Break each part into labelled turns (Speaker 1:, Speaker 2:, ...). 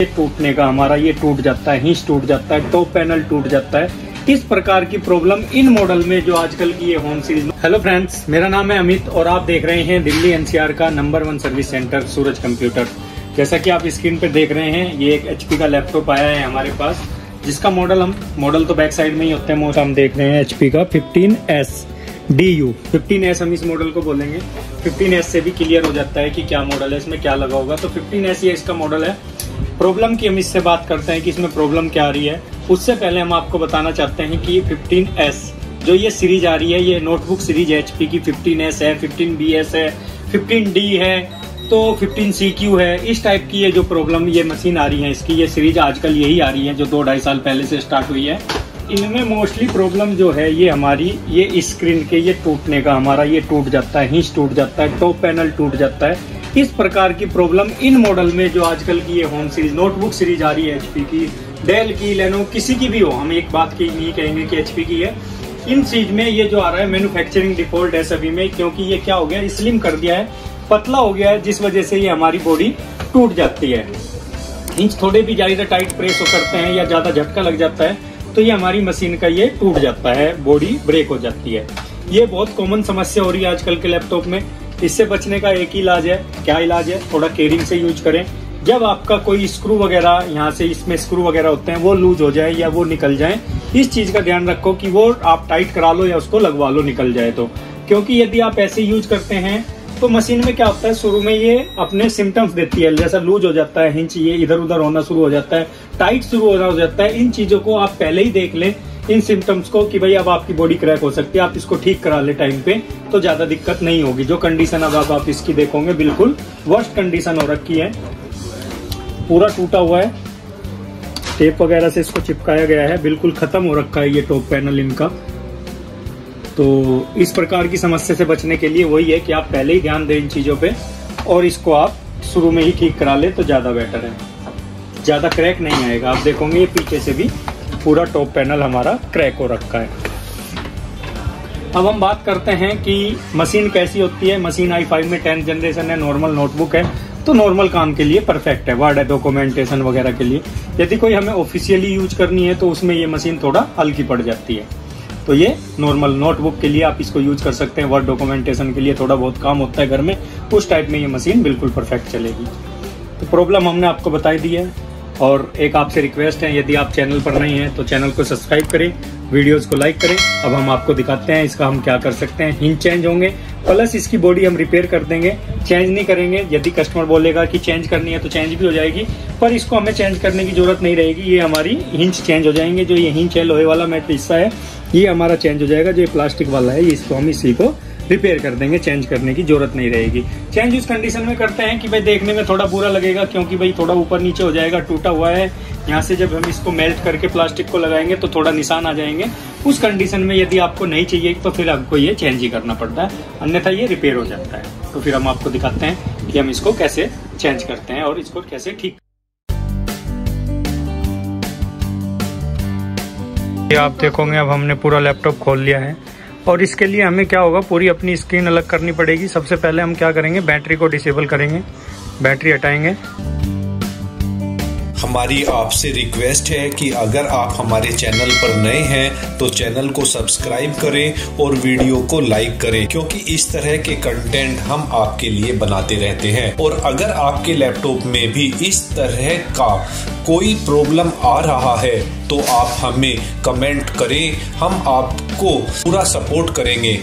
Speaker 1: ये टूटने का, हमारा ये टूट जाता है, हिंच टूट जाता है, टॉप पैनल टूट जाता है। इस प्रकार की प्रॉब्लम इन मॉडल में जो आजकल की ये होम सीरीज़ हेलो फ्रेंड्स मेरा नाम है अमित और आप देख रहे हैं दिल्ली एनसीआर का number one service centre Suraj computer जैसा कि आप स्क्रीन पर देख रहे हैं, ये एक एचपी का लैपटॉप आया है हमारे पास, जिसका मॉडल हम मॉडल तो बैक साइड में ही होते हैं मोस्ट हम देख रहे हैं एचपी का 15s D U fifteen S हम इस मॉडल को बोलेंगे। 15s से भी क्लियर हो जाता है कि क्या मॉडल है, इसमें क्या लगा होगा। तो 15s ये इसका मॉडल है। प्रॉब्लम की हम इससे बात करते हैं कि इसमें प्रॉब्लम क्या आ रही है। उससे पहले हम आपको बताना चाहते हैं कि 15s जो ये सीरीज़ आ रही है, ये नोटबुक सीरीज़ एचपी की 15s है 15bs है 15d है तो 15CQ है, इस टाइप की ये जो प्रॉब्लम ये मशीन आ रही है इसकी। ये सीरीज़ आजकल यही आ रही है, जो दो ढाई साल पहले से स्टार्ट हुई है। इनमें मोस्टली प्रॉब्लम जो है, ये हमारी, ये स्क्रीन के, ये टूटने का, हमारा ये टूट जाता है, हिंच टूट जाता है टॉप पैनल टूट जाता है। इस प्रकार की प्रॉब्लम इन मॉडल में जो आजकल की ये होम सीरीज़ नोटबुक सीरीज़ आ रही है एचपी की डेल की लेनो किसी की भी हो, हम एक बात की नहीं कहेंगे कि एचपी की है। इन चीज़ में ये जो आ रहा है मैन्युफैक्चरिंग डिफ़ॉल्ट है सभी में, क्योंकि ये क्या हो गया स्लिम कर दिया है, पतला हो गया है, जिस वजह से ये हमारी बॉडी टूट जाती है। इंच थोड़े भी ज़्यादा टाइट प्रेस करते हैं या ज़्यादा झटका लग जाता है तो ये हमारी मशीन का ये टूट जाता है बॉडी ब्रेक हो जाती है। ये बहुत कॉमन समस्या हो रही है आजकल के लैपटॉप में। इससे बचने का एक ही इलाज है। क्या इलाज है? थोड़ा केयरिंग से यूज़ करें। जब आपका कोई स्क्रू वगैरह, यहाँ से इसमें स्क्रू वगैरह होते हैं, वो लूज हो जाए या वो निकल जाए, इस चीज़ का ध्यान रखो कि वो आप टाइट करा लो या उसको लगवा लो निकल जाए तो। क्योंकि यदि आप ऐसे यूज़ करते हैं तो मशीन में क्या होता है, शुरू में ये अपने सिम्टम्स देती है। जैसा लूज हो जाता है, हिंच, ये इधर उधर होना शुरू हो जाता है, टाइट शुरू होना हो जाता है, इन चीज़ों को आप पहले ही देख लें। इन सिम्टम्स को कि भाई अब आपकी बॉडी क्रैक हो सकती है आप इसको ठीक करा ले टाइम पे तो ज़्यादा दिक्कत नहीं होगी। जो कंडीशन अब आप, आप इसकी देखोगे बिल्कुल वर्स्ट कंडीशन हो रखी है। पूरा टूटा हुआ है। टेप वगैरह से इसको चिपकाया गया है। बिल्कुल खत्म हो रखा है ये टॉप पैनल इनका। तो इस प्रकार की समस्या से बचने के लिए वही है कि आप पहले ही ध्यान दें इन चीज़ों पे और इसको आप शुरू में ही ठीक करा ले तो ज़्यादा बेटर है। ज़्यादा क्रैक नहीं आएगा। आप देखोगे ये पीछे से भी पूरा टॉप पैनल हमारा क्रैक हो रखा है। अब हम बात करते हैं कि मशीन कैसी होती है। मशीन आई फाइव में टेंथ जनरेशन है नॉर्मल नोटबुक है तो नॉर्मल काम के लिए परफेक्ट है वर्ड है डॉक्यूमेंटेशन वगैरह के लिए। यदि कोई हमें ऑफिशियली यूज़ करनी है तो उसमें ये मशीन थोड़ा हल्की पड़ जाती है। तो ये नॉर्मल नोटबुक के लिए आप इसको यूज़ कर सकते हैं। वर्ड डॉक्यूमेंटेशन के लिए थोड़ा बहुत काम होता है घर में, उस टाइप में ये मशीन बिल्कुल परफेक्ट चलेगी। तो प्रॉब्लम हमने आपको बताई दी है। और एक आपसे रिक्वेस्ट है, यदि आप चैनल पर नहीं हैं तो चैनल को सब्सक्राइब करें वीडियोस को लाइक करें। अब हम आपको दिखाते हैं इसका हम क्या कर सकते हैं। हिंज चेंज होंगे प्लस इसकी बॉडी हम रिपेयर कर देंगे। चेंज नहीं करेंगे, यदि कस्टमर बोलेगा कि चेंज करनी है तो चेंज भी हो जाएगी, पर इसको हमें चेंज करने की ज़रूरत नहीं रहेगी। ये हमारी हिंच चेंज हो जाएँगे। जो ये हिंच है, लोहे वाला मेट हिस्सा है, ये हमारा चेंज हो जाएगा। जो ये प्लास्टिक वाला है इसको हम इसी को रिपेयर कर देंगे चेंज करने की ज़रूरत नहीं रहेगी। चेंज उस कंडीशन में करते हैं कि भाई देखने में थोड़ा बुरा लगेगा क्योंकि भाई थोड़ा ऊपर नीचे हो जाएगा, टूटा हुआ है। यहाँ से जब हम इसको मेल्ट करके प्लास्टिक को लगाएँगे तो थोड़ा निशान आ जाएँगे। उस कंडीशन में यदि आपको नहीं चाहिए तो फिर आपको ये चेंज ही करना पड़ता है। अन्यथा ये रिपेयर हो जाता है। तो फिर हम आपको दिखाते हैं कि हम इसको कैसे चेंज करते हैं और इसको कैसे ठीक आप देखोगे, अब हमने पूरा लैपटॉप खोल लिया है। और इसके लिए हमें क्या होगा, पूरी अपनी स्क्रीन अलग करनी पड़ेगी। सबसे पहले हम क्या करेंगे, बैटरी को डिसेबल करेंगे। बैटरी हटाएँगे।
Speaker 2: हमारी आपसे रिक्वेस्ट है कि अगर आप हमारे चैनल पर नए हैं तो चैनल को सब्सक्राइब करें और वीडियो को लाइक करें, क्योंकि इस तरह के कंटेंट हम आपके लिए बनाते रहते हैं। और अगर आपके लैपटॉप में भी इस तरह का कोई प्रॉब्लम आ रहा है तो आप हमें कमेंट करें, हम आपको पूरा सपोर्ट करेंगे।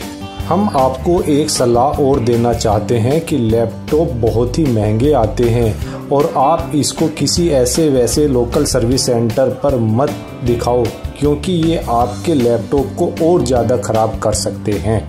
Speaker 3: हम आपको एक सलाह और देना चाहते हैं कि लैपटॉप बहुत ही महँगे आते हैं और आप इसको किसी ऐसे वैसे लोकल सर्विस सेंटर पर मत दिखाओ, क्योंकि ये आपके लैपटॉप को और ज़्यादा ख़राब कर सकते हैं।